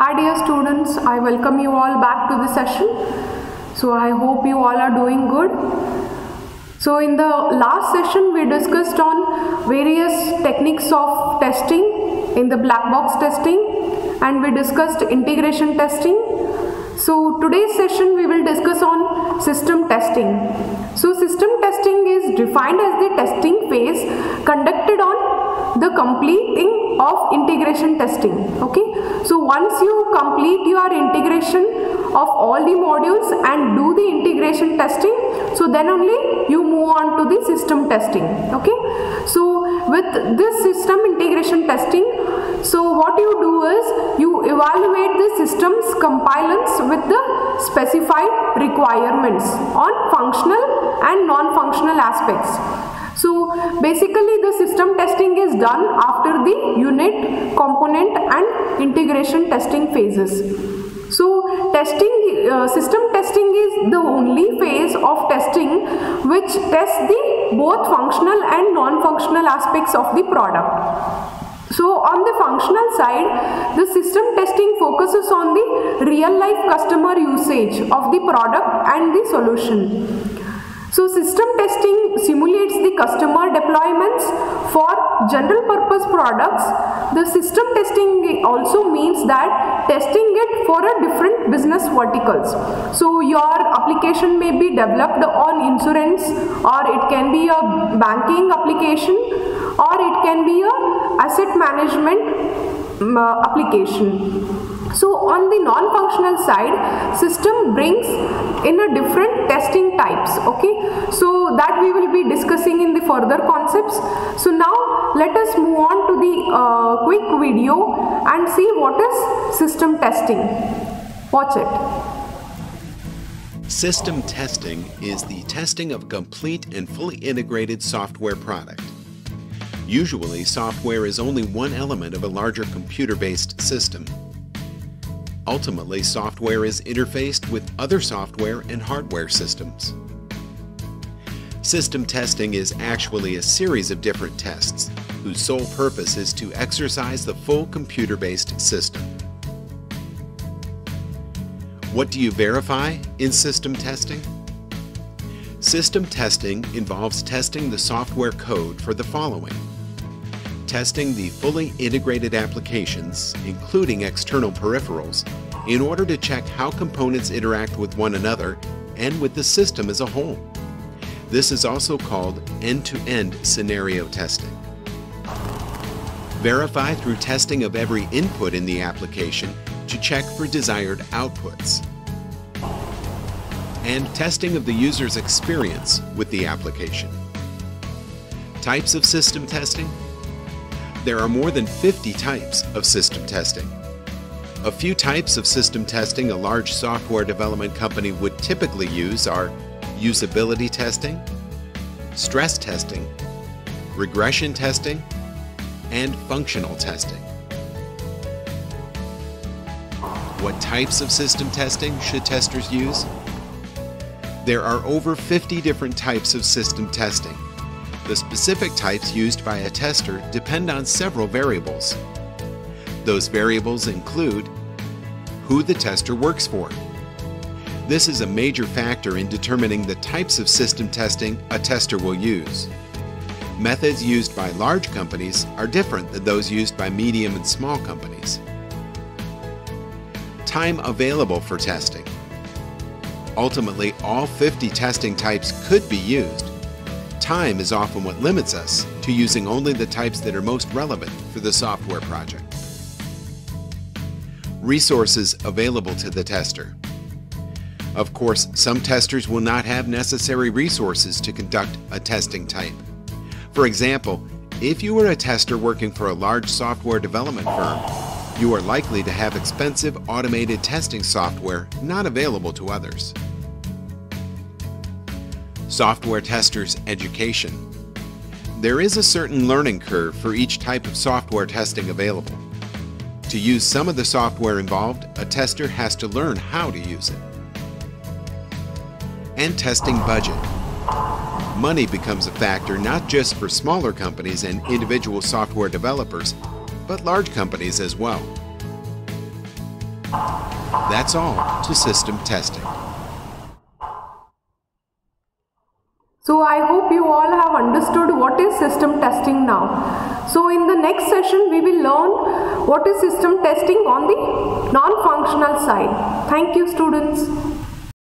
Hi dear students, I welcome you all back to the session. So I hope you all are doing good. So in the last session we discussed on various techniques of testing in the black box testing and we discussed integration testing. So today's session we will discuss on system testing. So system testing is defined as the testing phase conducted on the completing of integration testing okay? So once you complete your integration of all the modules and do the integration testing so then only you move on to the system testing okay? So with this system integration testing so what you do is you evaluate the system's compliance with the specified requirements on functional and non-functional aspects so basically the system testing is done after the unit, component and integration testing phases. So testing, uh, system testing is the only phase of testing which tests the both functional and non-functional aspects of the product. So on the functional side, the system testing focuses on the real life customer usage of the product and the solution. So system testing simulates the customer deployments for general purpose products. The system testing also means that testing it for a different business verticals. So your application may be developed on insurance or it can be a banking application or it can be a asset management uh, application. So on the non-functional side, system brings in a different testing types, okay. So that we will be discussing in the further concepts. So now let us move on to the uh, quick video and see what is system testing. Watch it. System testing is the testing of complete and fully integrated software product. Usually, software is only one element of a larger computer-based system. Ultimately, software is interfaced with other software and hardware systems. System testing is actually a series of different tests whose sole purpose is to exercise the full computer-based system. What do you verify in system testing? System testing involves testing the software code for the following. Testing the fully integrated applications, including external peripherals, in order to check how components interact with one another and with the system as a whole. This is also called end-to-end -end scenario testing. Verify through testing of every input in the application to check for desired outputs. And testing of the user's experience with the application. Types of system testing? There are more than 50 types of system testing. A few types of system testing a large software development company would typically use are usability testing, stress testing, regression testing, and functional testing. What types of system testing should testers use? There are over 50 different types of system testing. The specific types used by a tester depend on several variables. Those variables include who the tester works for. This is a major factor in determining the types of system testing a tester will use. Methods used by large companies are different than those used by medium and small companies. Time available for testing. Ultimately, all 50 testing types could be used. Time is often what limits us to using only the types that are most relevant for the software project. Resources available to the tester. Of course, some testers will not have necessary resources to conduct a testing type. For example, if you are a tester working for a large software development firm, you are likely to have expensive automated testing software not available to others. Software Testers Education There is a certain learning curve for each type of software testing available. To use some of the software involved, a tester has to learn how to use it. And testing budget. Money becomes a factor not just for smaller companies and individual software developers, but large companies as well. That's all to system testing. So I hope you all have understood what is system testing now. So in the next session we will learn what is system testing on the non-functional side. Thank you students.